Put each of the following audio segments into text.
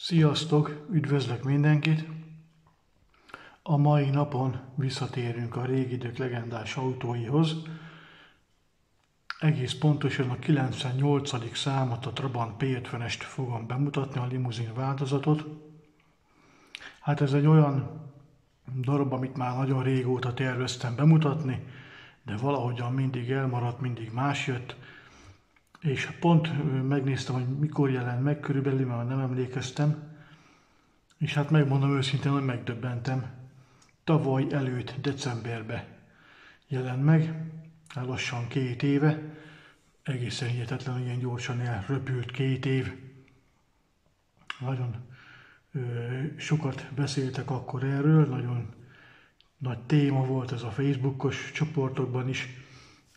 Sziasztok, üdvözlök mindenkit! A mai napon visszatérünk a régi idők legendás autóihoz. Egész pontosan a 98. számot, a Trabant P50-est fogom bemutatni, a limuzin változatot. Hát ez egy olyan darab, amit már nagyon régóta terveztem bemutatni, de valahogyan mindig elmaradt, mindig más jött, és pont megnéztem, hogy mikor jelent meg körülbelül, mert nem emlékeztem, és hát megmondom őszintén, hogy megdöbbentem. Tavaly előtt decemberbe jelent meg, lassan két éve, egészen hihetetlen, ilyen gyorsan elröpült két év. Nagyon ö, sokat beszéltek akkor erről, nagyon nagy téma volt ez a Facebookos csoportokban is,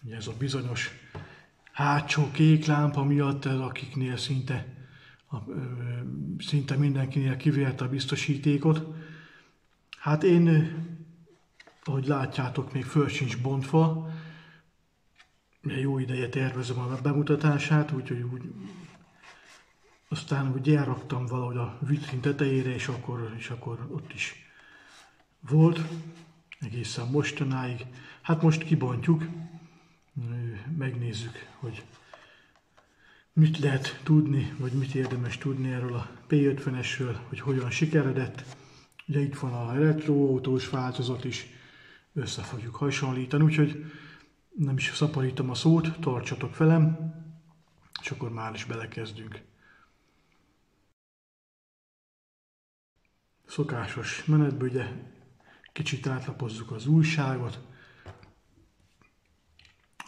ugye ez a bizonyos hátsó kék lámpa miatt, ez akiknél szinte, a, ö, szinte mindenkinél kiverte a biztosítékot. Hát én, ahogy látjátok, még föl sincs bontva, jó ideje tervezem a bemutatását, úgyhogy úgy, aztán úgy elraktam valahogy a vitrin tetejére, és akkor, és akkor ott is volt, egészen mostanáig. Hát most kibontjuk, megnézzük, hogy mit lehet tudni, vagy mit érdemes tudni erről a P50-esről, hogy hogyan sikeredett. Ugye itt van a retroautós változat is, össze fogjuk hasonlítani, úgyhogy nem is szaporítom a szót, tartsatok velem, és akkor már is belekezdünk. Szokásos menetből ugye kicsit átlapozzuk az újságot,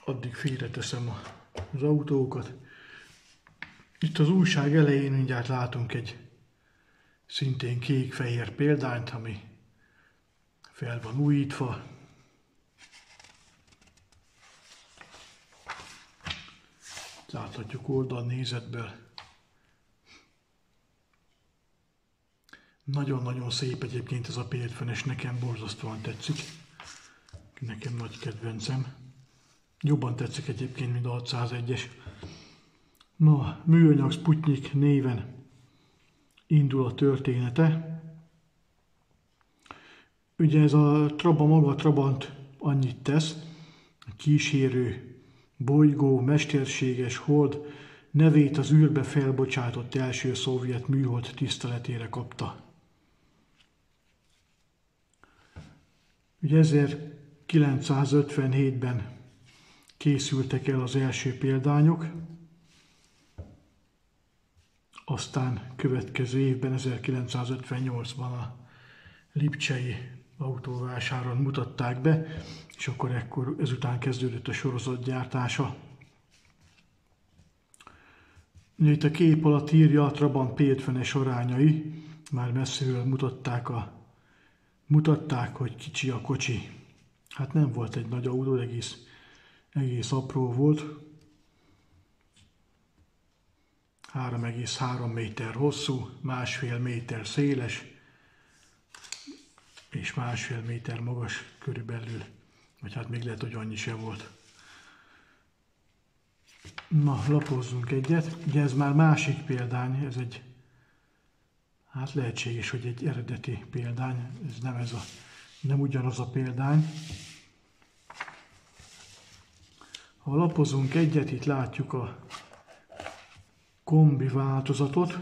addig félreteszem az autókat. Itt az újság elején mindjárt látunk egy szintén kék-fehér példányt, ami fel van újítva. Láthatjuk oldalnézetből. Nagyon-nagyon szép egyébként ez a p nekem borzasztóan tetszik. Nekem nagy kedvencem. Jobban tetszik egyébként, mint a 601-es. Ma műanyag Sputnik néven indul a története. Ugye ez a Traba maga Trabant annyit tesz, kísérő, bolygó, mesterséges hold nevét az űrbe felbocsátott első szovjet műhold tiszteletére kapta. Ugye 1957-ben készültek el az első példányok, aztán következő évben, 1958-ban a Lipcsei autóvásáron mutatták be, és akkor ekkor ezután kezdődött a sorozat gyártása. Itt a kép alatt írja a Trabant P50-es arányai, már messziről mutatták, a, mutatták, hogy kicsi a kocsi. Hát nem volt egy nagy autó, egész, egész apró volt, 3,3 méter hosszú, másfél méter széles, és másfél méter magas körülbelül, vagy hát még lehet, hogy annyi sem volt. Na, lapozzunk egyet. Ugye ez már másik példány, ez egy, hát lehetséges, hogy egy eredeti példány, ez nem ez a, nem ugyanaz a példány. Ha lapozunk egyet, itt látjuk a kombi változatot.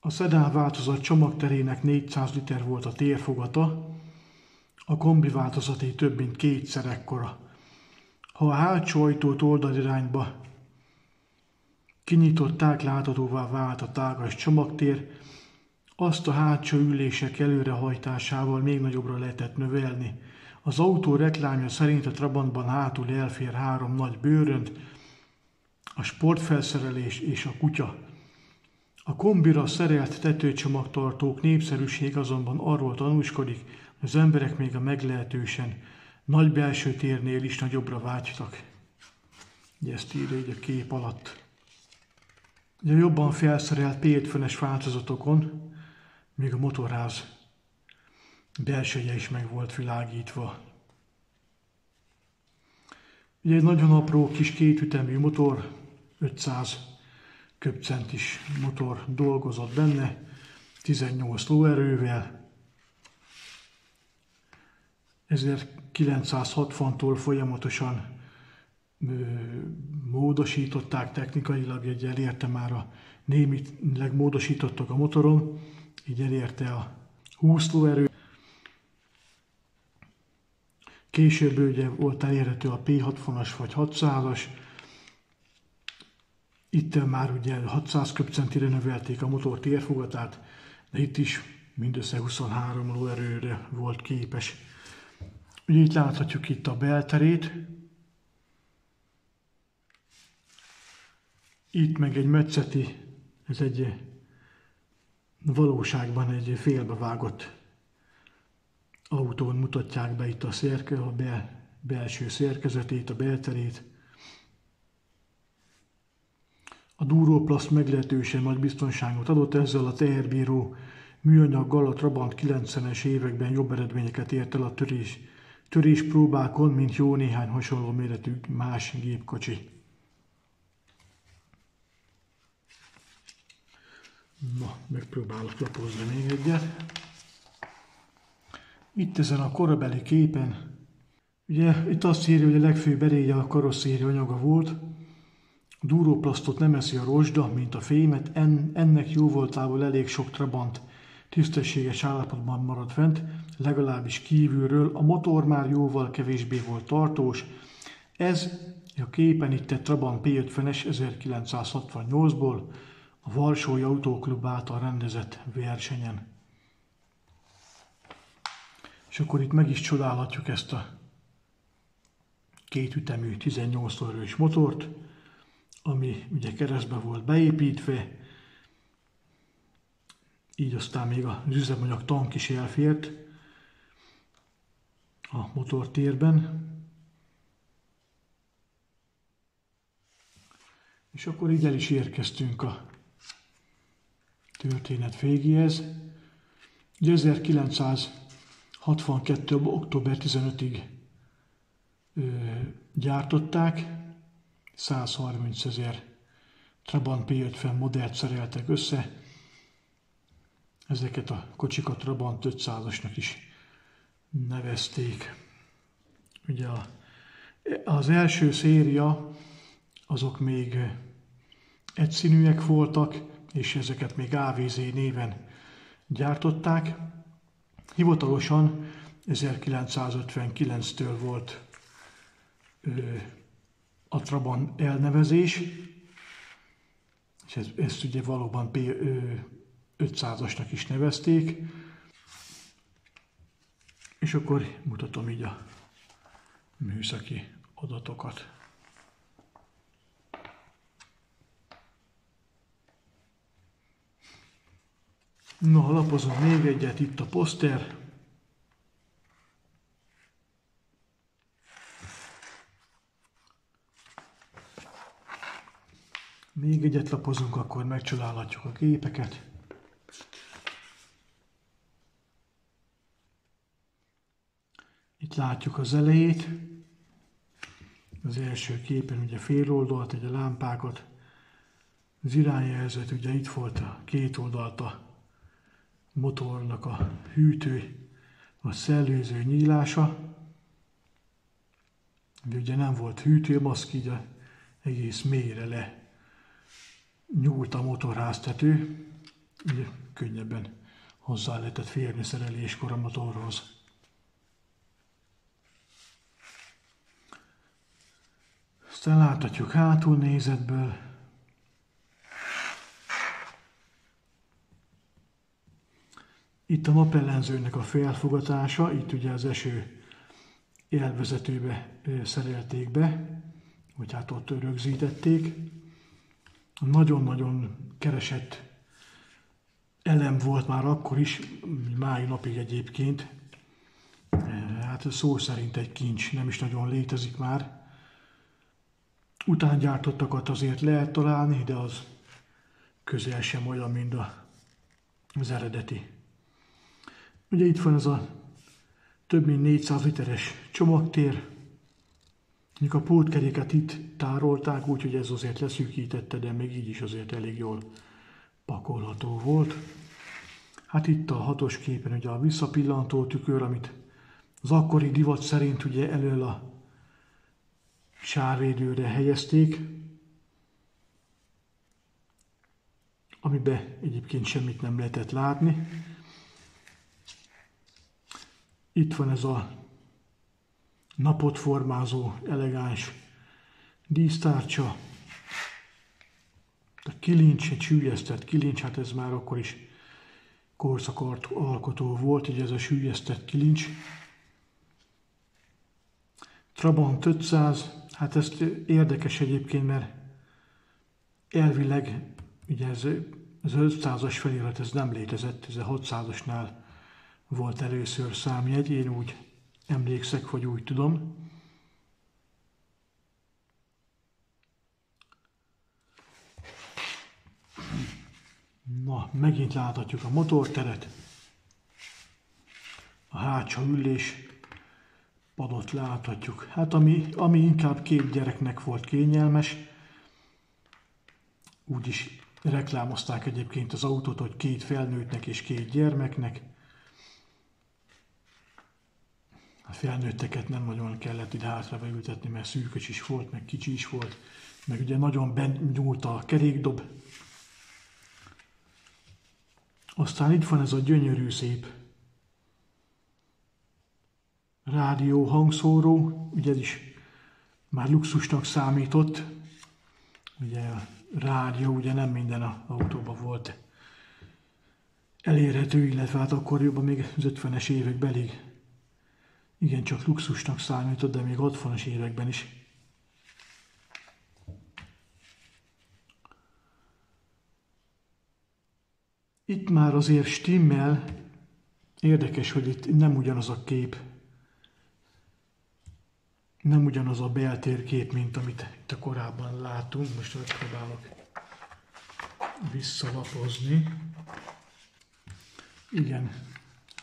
A szedán változat csomagterének 400 liter volt a térfogata, a kombi változaté több mint kétszer ekkora. Ha a hátsó ajtót oldalirányba kinyitották, láthatóvá vált a tágas csomagtér, azt a hátsó ülések előrehajtásával még nagyobbra lehetett növelni, az autó reklámja szerint a Trabantban hátul elfér három nagy bőrönt, a sportfelszerelés és a kutya. A kombira szerelt tetőcsomagtartók népszerűség azonban arról tanúskodik, hogy az emberek még a meglehetősen nagy belső térnél is nagyobbra vágytak. Ugye ezt írja így a kép alatt. Ugye jobban felszerelt P50-es változatokon, még a motorház belseje is meg volt világítva. Ugye egy nagyon apró kis kétütemű motor, 500 köbcentis motor dolgozott benne, 18 lóerővel, 1960-tól folyamatosan módosították technikailag, egy elérte már a némileg módosítottak a motoron, így elérte a 20 lóerő. Később ugye volt elérhető a P60-as vagy 600-as, itt már ugye 600 köbcentire növelték a motor térfogatát, de itt is mindössze 23 lóerőre volt képes. Ugye itt láthatjuk itt a belterét, itt meg egy metszeti, ez egy valóságban egy félbevágott autón mutatják be itt a, szérke, a bel, belső szerkezetét, a belterét. A Duroplast meglehetősen nagy biztonságot adott, ezzel a teherbíró műanyaggal a Trabant 90-es években jobb eredményeket ért el a törés, törés próbákon, mint jó néhány hasonló méretű más gépkocsi. Na, megpróbálok lapozni még egyet. Itt ezen a korabeli képen, ugye itt azt írja, hogy a legfőbb erénye a karosszéri anyaga volt, a duroplasztot nem eszi a rozsda, mint a fémet, en, ennek jó voltából elég sok trabant tisztességes állapotban maradt fent, legalábbis kívülről, a motor már jóval kevésbé volt tartós. Ez a képen itt egy Trabant P50-es 1968-ból, a Varsói Autóklub által rendezett versenyen. És akkor itt meg is csodálhatjuk ezt a két ütemű 18 erős motort, ami ugye keresztbe volt beépítve, így aztán még az üzemanyag tank is elfért a motortérben. És akkor így el is érkeztünk a történet végéhez. Ugye 1962. október 15-ig gyártották, 130 ezer Trabant P50 modellt szereltek össze, ezeket a kocsikat Trabant 500-asnak is nevezték. Ugye a, az első széria azok még egyszínűek voltak, és ezeket még AVZ néven gyártották. Hivatalosan 1959-től volt ö, a Trabant elnevezés, és ez, ezt ugye valóban P, ö, 500-asnak is nevezték. És akkor mutatom így a műszaki adatokat. Na, lapozom még egyet, itt a poszter. Még egyet lapozunk, akkor megcsodálhatjuk a képeket. Itt látjuk az elejét. Az első képen ugye fél oldalt, egy a lámpákat. Az irányjelzet ugye itt volt a két oldalt a motornak a hűtő, a szellőző nyílása. De ugye nem volt hűtőmaszk, így a egész mélyre le nyúlt a motorháztető, ugye könnyebben hozzá lehetett férni szereléskor a motorhoz. Aztán láthatjuk hátul nézetből. Itt a napellenzőnek a felfogatása, itt ugye az eső élvezetőbe szerelték be, vagy hát ott rögzítették. Nagyon-nagyon keresett elem volt már akkor is, máj napig egyébként. Hát szó szerint egy kincs nem is nagyon létezik már utángyártottakat azért lehet találni, de az közel sem olyan, mint az eredeti. Ugye itt van ez a több mint 400 literes csomagtér, Mondjuk a pótkeréket itt tárolták, úgyhogy ez azért leszűkítette, de még így is azért elég jól pakolható volt. Hát itt a hatos képen ugye a visszapillantó tükör, amit az akkori divat szerint ugye elől a sárvédőre helyezték, amiben egyébként semmit nem lehetett látni. Itt van ez a napot formázó, elegáns dísztárcsa. A kilincs, egy sűjesztett kilincs, hát ez már akkor is korszakart alkotó volt, így ez a sűjesztett kilincs. Trabant 500, hát ez érdekes egyébként, mert elvileg ugye ez, ez 500-as felirat ez nem létezett, ez a 600-asnál volt először számjegy, én úgy emlékszek, vagy úgy tudom. Na, megint láthatjuk a motorteret, a hátsó ülés padot láthatjuk. Hát ami, ami inkább két gyereknek volt kényelmes, úgy is reklámozták egyébként az autót, hogy két felnőttnek és két gyermeknek. A felnőtteket nem nagyon kellett ide hátra beültetni, mert szűkös is volt, meg kicsi is volt, meg ugye nagyon benyúlt a kerékdob. Aztán itt van ez a gyönyörű szép rádió hangszóró, ugye ez is már luxusnak számított, ugye a rádió ugye nem minden autóban volt elérhető, illetve hát akkor jobban még az 50-es években igen, csak luxusnak számított, de még 60-as években is. Itt már azért stimmel, érdekes, hogy itt nem ugyanaz a kép, nem ugyanaz a beltérkép, mint amit itt a korábban látunk. Most megpróbálok visszalapozni. Igen,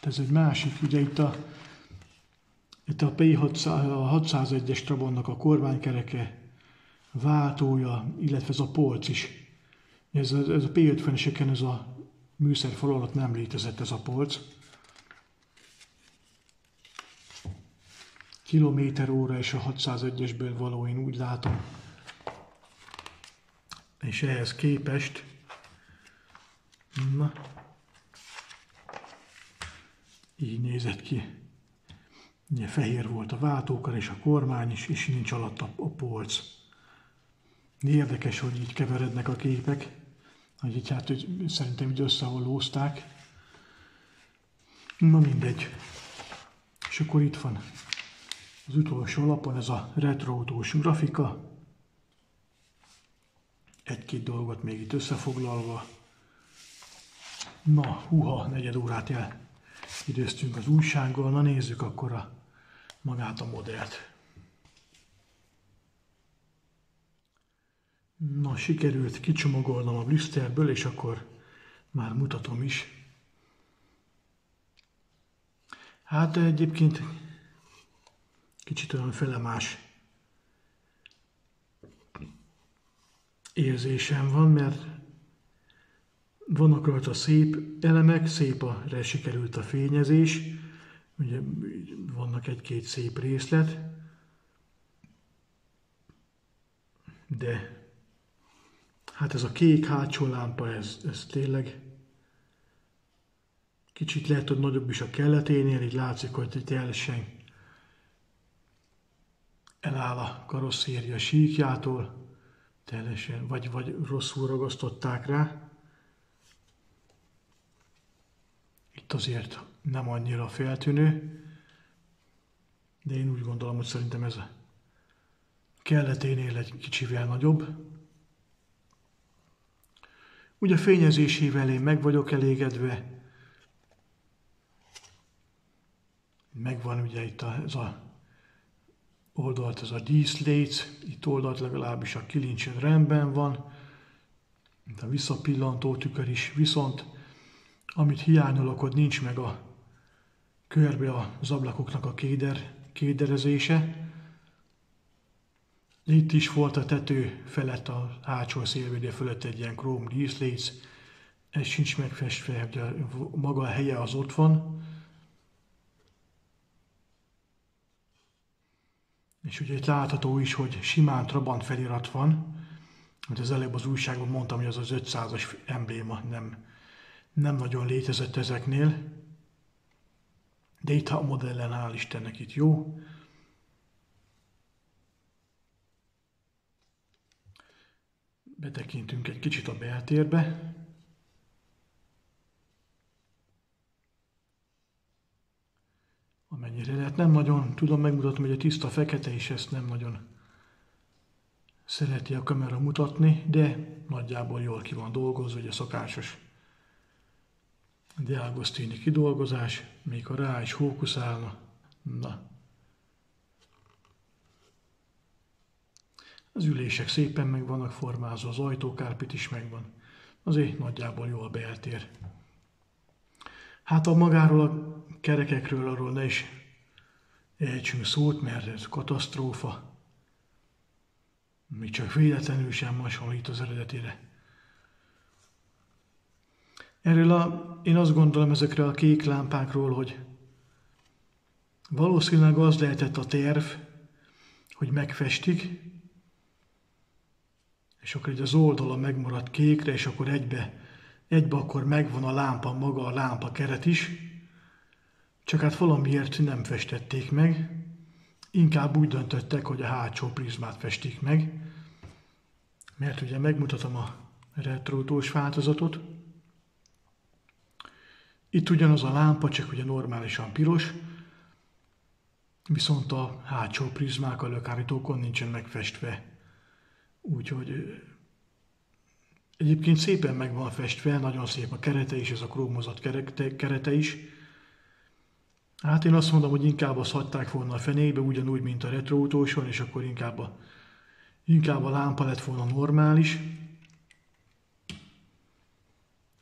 ez egy másik, ugye itt a itt a P601-es Trabonnak a kormánykereke, váltója, illetve ez a polc is. Ez, ez a P50-eseken ez a műszerfal alatt nem létezett ez a polc. Kilométer óra és a 601-esből való, én úgy látom. És ehhez képest, na, így nézett ki. Ugye fehér volt a váltókar és a kormány is, és nincs alatt a, a polc. Érdekes, hogy így keverednek a képek, hogy így hát hogy szerintem így összehollózták. Na mindegy. És akkor itt van az utolsó lapon ez a retroautós grafika. Egy-két dolgot még itt összefoglalva. Na, huha, negyed órát el időztünk az újsággal. Na nézzük akkor a magát a modellt. Na, sikerült kicsomagolnom a blisterből, és akkor már mutatom is. Hát egyébként kicsit olyan felemás érzésem van, mert vannak rajta szép elemek, szép a sikerült a fényezés, Ugye vannak egy-két szép részlet, de hát ez a kék hátsó lámpa, ez, ez tényleg kicsit lehet, hogy nagyobb is a kelleténél, így látszik, hogy teljesen eláll a karosszéria síkjától, teljesen, vagy, vagy rosszul ragasztották rá. Itt azért nem annyira feltűnő, de én úgy gondolom, hogy szerintem ez a kelleténél egy kicsivel nagyobb. Ugye fényezésével én meg vagyok elégedve, megvan ugye itt a, ez a oldalt, ez a díszléc, itt oldalt legalábbis a kilincs rendben van, itt a visszapillantó tükör is, viszont amit hiányolok, hogy nincs meg a körbe az ablakoknak a kéder, kéderezése. De itt is volt a tető felett, a hátsó szélvédő fölött egy ilyen króm díszléc, ez sincs megfestve, hogy a, maga a helye az ott van. És ugye itt látható is, hogy simán Trabant felirat van, mint az előbb az újságban mondtam, hogy az az 500-as embléma nem, nem nagyon létezett ezeknél. De itt a modellen áll Istennek itt jó. Betekintünk egy kicsit a beltérbe. Amennyire lehet. Nem nagyon tudom megmutatni, hogy a tiszta fekete is ezt nem nagyon szereti a kamera mutatni, de nagyjából jól ki van dolgozva, ugye szokásos Diagostini kidolgozás, még ha rá is fókuszálna, na. Az ülések szépen meg vannak formázva, az ajtókárpit is megvan. Azért nagyjából jól beeltér. Hát a magáról a kerekekről arról ne is ejtsünk szót, mert ez katasztrófa. Mi csak véletlenül sem hasonlít az eredetére. Erről a, én azt gondolom ezekre a kék lámpákról, hogy valószínűleg az lehetett a terv, hogy megfestik, és akkor egy az oldala megmaradt kékre, és akkor egybe, egybe akkor megvan a lámpa, maga a lámpa keret is, csak hát valamiért nem festették meg, inkább úgy döntöttek, hogy a hátsó prizmát festik meg, mert ugye megmutatom a retrótós változatot, itt ugyanaz a lámpa, csak ugye normálisan piros, viszont a hátsó prizmák a lökállítókon nincsen megfestve. Úgyhogy egyébként szépen meg van festve, nagyon szép a kerete is, ez a krómozott kerete, kerete is. Hát én azt mondom, hogy inkább azt hagyták volna a fenébe, ugyanúgy, mint a retróautóson, és akkor inkább a, inkább a lámpa lett volna normális.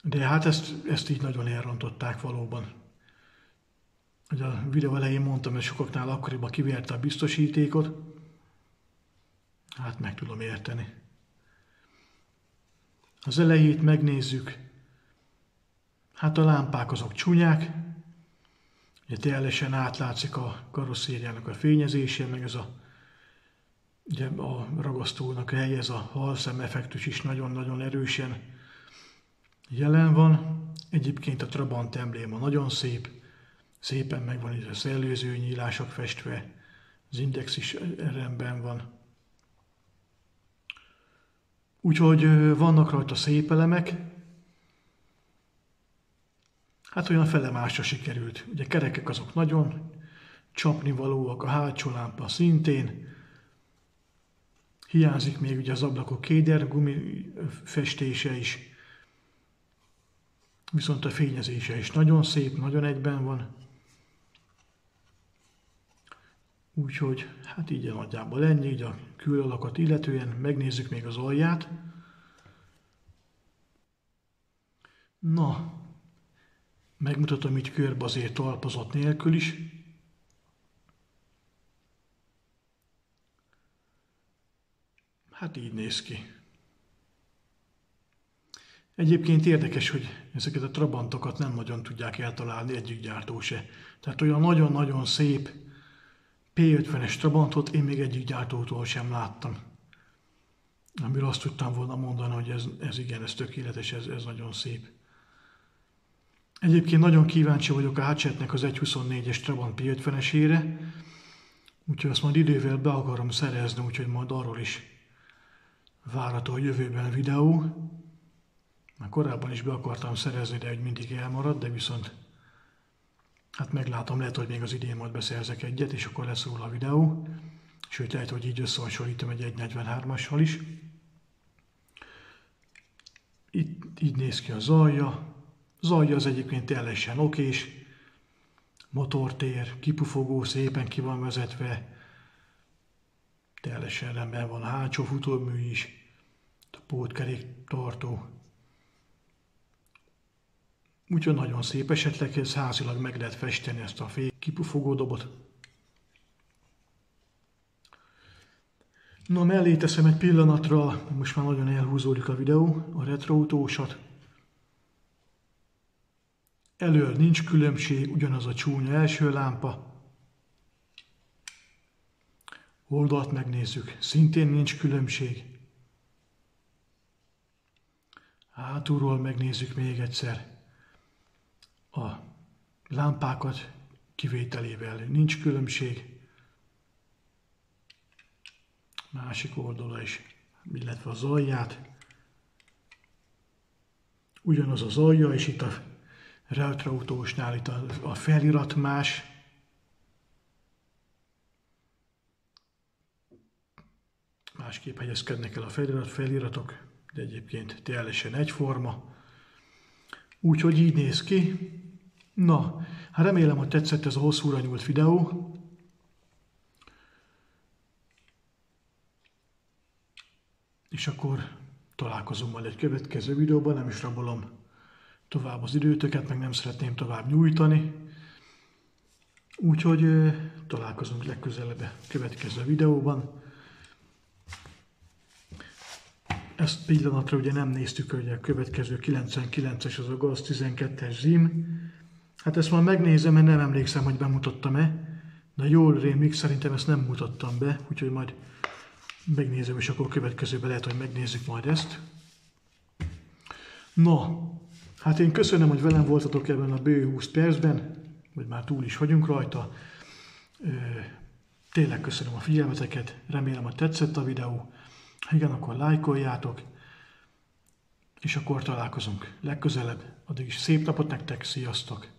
De hát ezt, ezt így nagyon elrontották valóban. Hogy a videó elején mondtam, hogy sokaknál akkoriban kiverte a biztosítékot. Hát meg tudom érteni. Az elejét megnézzük. Hát a lámpák azok csúnyák, ugye teljesen átlátszik a karosszériának a fényezése, meg ez a, ugye a ragasztónak helye, ez a halszem effektus is nagyon-nagyon erősen jelen van. Egyébként a Trabant embléma nagyon szép, szépen megvan itt a szellőző nyílások festve, az index is rendben van. Úgyhogy vannak rajta szép elemek, hát olyan felemásra sikerült. Ugye kerekek azok nagyon csapnivalóak, a hátsó lámpa szintén, hiányzik még ugye az ablakok kéder gumi festése is, Viszont a fényezése is nagyon szép, nagyon egyben van. Úgyhogy hát így nagyjából ennyi, így a külalakat illetően megnézzük még az alját. Na, megmutatom így körbe azért talpazat nélkül is. Hát így néz ki. Egyébként érdekes, hogy ezeket a trabantokat nem nagyon tudják eltalálni egyik gyártó se. Tehát olyan nagyon-nagyon szép P50-es trabantot én még egyik gyártótól sem láttam. Amiről azt tudtam volna mondani, hogy ez, ez igen, ez tökéletes, ez, ez nagyon szép. Egyébként nagyon kíváncsi vagyok a Hatchetnek az 1.24-es Trabant P50-esére, úgyhogy azt majd idővel be akarom szerezni, úgyhogy majd arról is várható a jövőben videó. Már korábban is be akartam szerezni, de egy mindig elmaradt, de viszont hát meglátom, lehet, hogy még az idén majd beszerzek egyet, és akkor lesz róla a videó. Sőt, lehet, hogy így összehasonlítom egy 1.43-assal is. Itt így néz ki a zajja. Zajja az egyébként teljesen okés. Motortér, kipufogó, szépen ki van vezetve. Teljesen rendben van a hátsó futómű is. A pótkerék tartó Úgyhogy nagyon szép, esetleg ez házilag meg lehet festeni ezt a fék kipufogó dobot. Na, mellé teszem egy pillanatra, most már nagyon elhúzódik a videó, a retroautósat. Elől nincs különbség, ugyanaz a csúnya első lámpa. Oldalt megnézzük, szintén nincs különbség. Hátulról megnézzük még egyszer. A lámpákat kivételével nincs különbség másik oldala is, illetve az alját. Ugyanaz az alja, és itt a retrautósnál itt a, a felirat más. Másképp helyezkednek el a felirat, feliratok, de egyébként teljesen egyforma. Úgyhogy így néz ki. Na, hát remélem, hogy tetszett ez a hosszúra nyúlt videó. És akkor találkozunk majd egy következő videóban, nem is rabolom tovább az időtöket, meg nem szeretném tovább nyújtani. Úgyhogy találkozunk legközelebb a következő videóban. Ezt pillanatra ugye nem néztük, hogy a következő 99-es az a GAZ 12-es ZIM. Hát ezt már megnézem, mert nem emlékszem, hogy bemutattam-e. De jól rémlik, szerintem ezt nem mutattam be, úgyhogy majd megnézem, és akkor következőben lehet, hogy megnézzük majd ezt. Na, hát én köszönöm, hogy velem voltatok ebben a bő 20 percben, vagy már túl is vagyunk rajta. Tényleg köszönöm a figyelmeteket, remélem, hogy tetszett a videó. Ha igen, akkor lájkoljátok, és akkor találkozunk legközelebb. Addig is szép napot nektek, sziasztok!